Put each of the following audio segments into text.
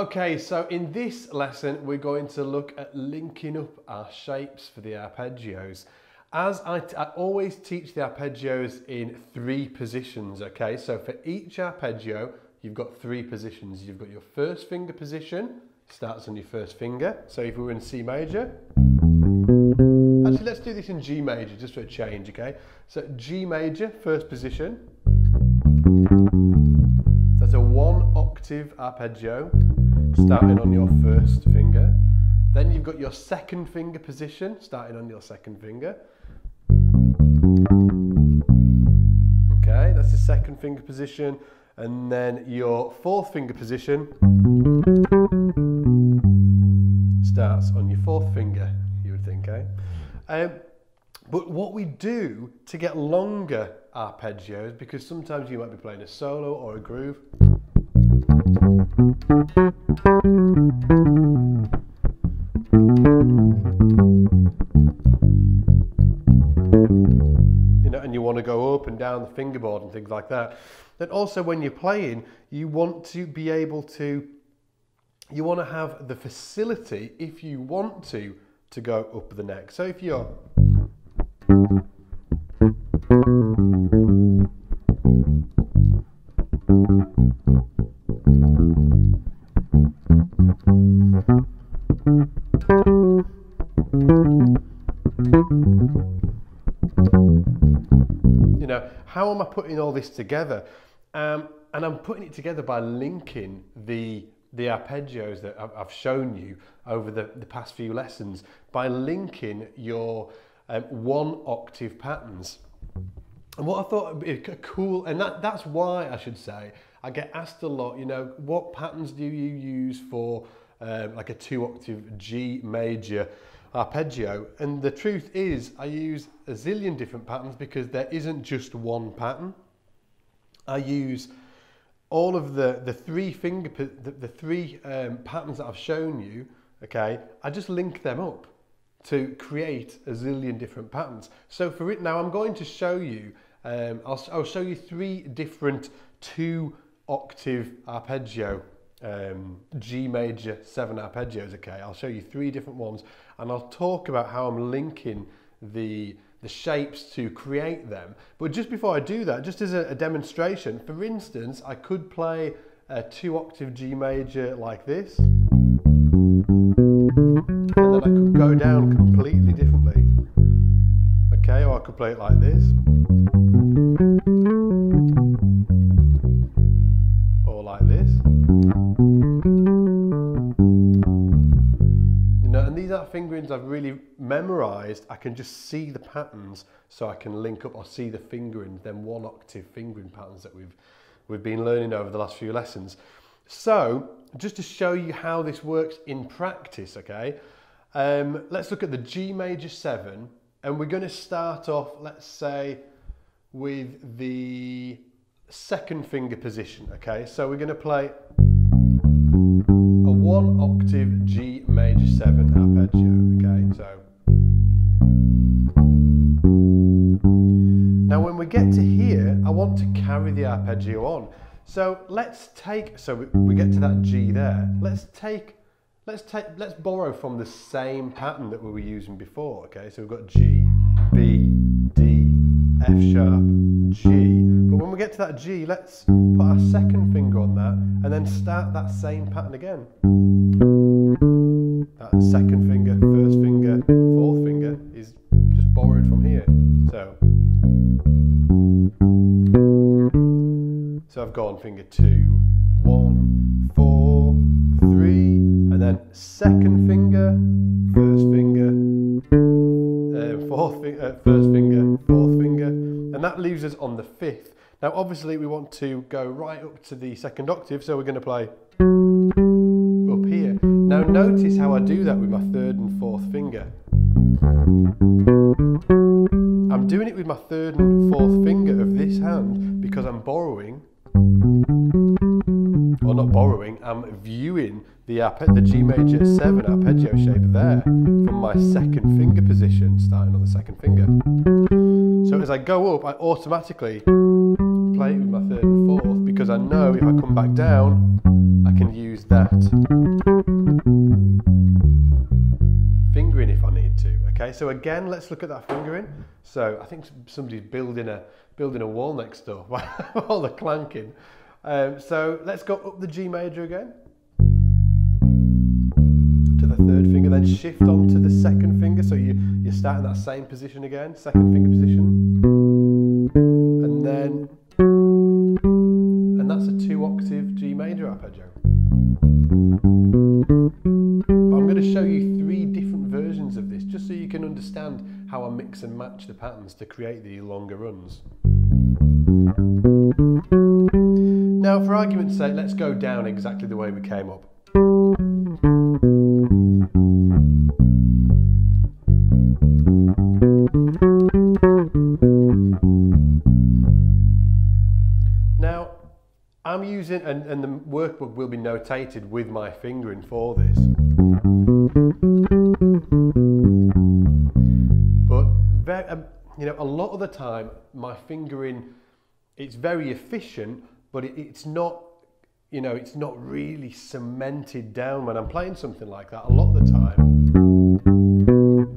Okay, so in this lesson, we're going to look at linking up our shapes for the arpeggios. As I, I always teach the arpeggios in three positions, okay? So for each arpeggio, you've got three positions. You've got your first finger position, starts on your first finger. So if we were in C major, actually let's do this in G major just for a change, okay? So G major, first position. That's a one octave arpeggio starting on your first finger. Then you've got your second finger position, starting on your second finger. Okay, that's the second finger position. And then your fourth finger position starts on your fourth finger, you would think, eh? Um, but what we do to get longer arpeggios, because sometimes you might be playing a solo or a groove, you know, and you want to go up and down the fingerboard and things like that. Then also when you're playing, you want to be able to, you want to have the facility, if you want to, to go up the neck. So if you're you know, how am I putting all this together? Um, and I'm putting it together by linking the the arpeggios that I've shown you over the, the past few lessons by linking your um, one octave patterns. And what I thought would be cool, and that, that's why I should say, I get asked a lot, you know, what patterns do you use for um, like a two octave G major arpeggio? And the truth is I use a zillion different patterns because there isn't just one pattern. I use all of the, the three finger, the, the three um, patterns that I've shown you, okay, I just link them up to create a zillion different patterns. So for it now, I'm going to show you, um, I'll, I'll show you three different two octave arpeggio, um, G major seven arpeggios, okay? I'll show you three different ones and I'll talk about how I'm linking the the shapes to create them. But just before I do that, just as a, a demonstration, for instance, I could play a two octave G major like this. And then I could go down completely differently. Okay, or I could play it like this. Fingerings I've really memorized, I can just see the patterns so I can link up or see the fingering, then one octave fingering patterns that we've, we've been learning over the last few lessons. So just to show you how this works in practice, okay, um, let's look at the G major 7 and we're going to start off, let's say, with the second finger position, okay? So we're going to play a one octave G major 7 arpeggio? Mm. So Now when we get to here, I want to carry the arpeggio on. So let's take, so we, we get to that G there. Let's take, let's take, let's borrow from the same pattern that we were using before, okay? So we've got G, B, D, F sharp, G. But when we get to that G, let's put our second finger on that and then start that same pattern again. That second finger, I've gone finger two, one, four, three, and then second finger, first finger, uh, fourth fi uh, first finger, fourth finger, and that leaves us on the fifth. Now, obviously, we want to go right up to the second octave, so we're going to play up here. Now, notice how I do that with my third and fourth finger. I'm doing it with my third and fourth finger of this hand because I'm borrowing, or not borrowing, I'm viewing the, the G major 7 arpeggio shape there from my second finger position, starting on the second finger. So as I go up, I automatically play it with my third and fourth because I know if I come back down, I can use that Okay, so again, let's look at that fingering. So I think somebody's building a building a wall next door all the clanking. Um, so let's go up the G major again to the third finger, then shift on to the second finger. So you you start in that same position again, second finger position, mix and match the patterns to create the longer runs. Now for argument's sake, let's go down exactly the way we came up. Now, I'm using, and, and the workbook will be notated with my fingering for this. You know, a lot of the time, my fingering, it's very efficient, but it, it's not, you know, it's not really cemented down when I'm playing something like that. A lot of the time,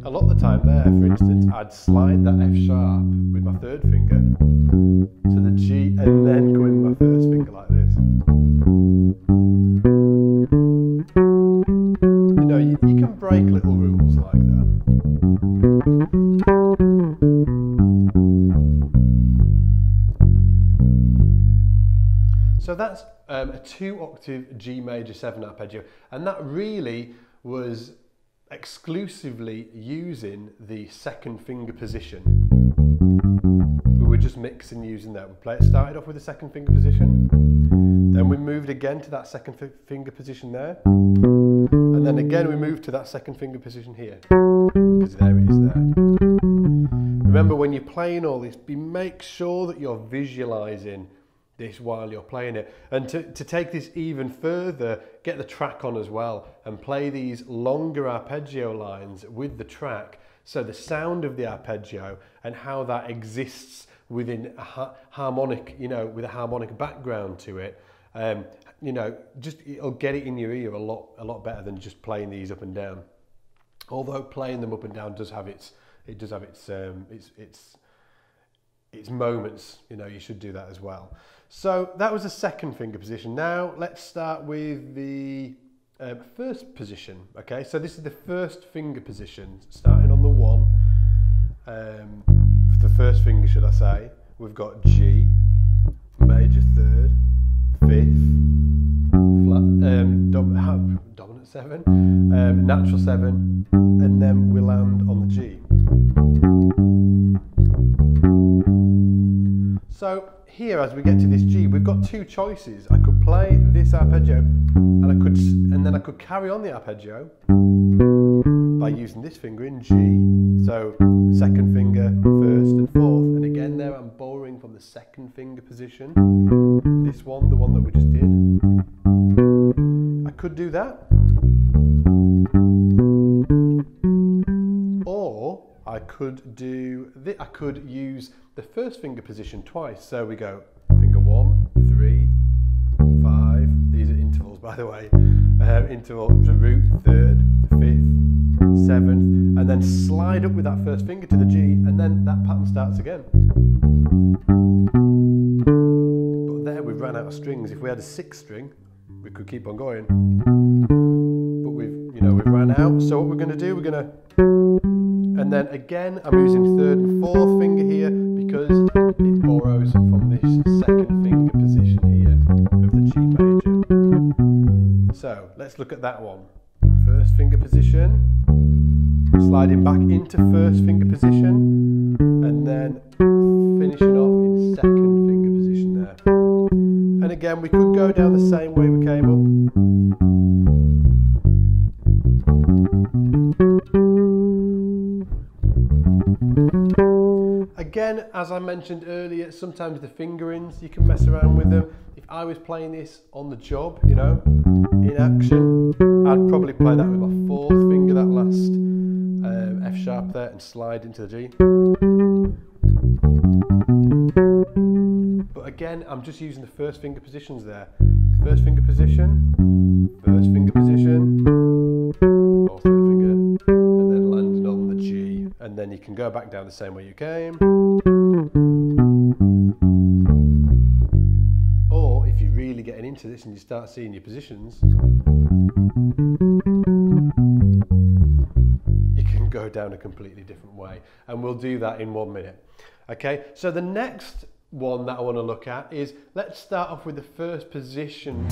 a lot of the time there, for instance, I'd slide that F sharp with my third finger to the G and then go in my first finger like this. So that's um, a two octave G major 7 arpeggio, and that really was exclusively using the second finger position. We were just mixing using that. We play, it started off with the second finger position, then we moved again to that second finger position there, and then again we moved to that second finger position here, because there it is there. Remember when you're playing all this, be make sure that you're visualizing this while you're playing it. And to, to take this even further, get the track on as well and play these longer arpeggio lines with the track. So the sound of the arpeggio and how that exists within a ha harmonic, you know, with a harmonic background to it. Um, you know, just it'll get it in your ear a lot, a lot better than just playing these up and down. Although playing them up and down does have its, it does have its, um, its, its, its moments. You know, you should do that as well. So that was the second finger position. Now let's start with the uh, first position. Okay, so this is the first finger position, starting on the one. Um, the first finger, should I say? We've got G, major third, fifth, flat, um, dom dominant seven, um, natural seven, and then we land on the G. So here as we get to this G, we've got two choices. I could play this arpeggio and I could and then I could carry on the arpeggio by using this finger in G. So second finger, first and fourth. And again there I'm borrowing from the second finger position. This one, the one that we just did. I could do that. Or I could do I could use first finger position twice. So we go finger one, three, five. These are intervals, by the way. Uh, interval to root, third, fifth, seventh, and then slide up with that first finger to the G, and then that pattern starts again. But there we've ran out of strings. If we had a sixth string, we could keep on going. But we've, you know, we've ran out. So what we're going to do, we're going to, and then again, I'm using third and fourth finger here because it borrows from this second finger position here of the G major. So let's look at that one. First finger position, sliding back into first finger position, and then finishing off in second finger position there. And again, we could go down the same way we came up. I mentioned earlier, sometimes the fingerings, you can mess around with them. If I was playing this on the job, you know, in action, I'd probably play that with my fourth finger, that last um, F sharp there, and slide into the G. But again, I'm just using the first finger positions there. First finger position, first finger position, third finger, and then landing on the G. And then you can go back down the same way you came. And you start seeing your positions, you can go down a completely different way. And we'll do that in one minute. Okay, so the next one that I want to look at is let's start off with the first position.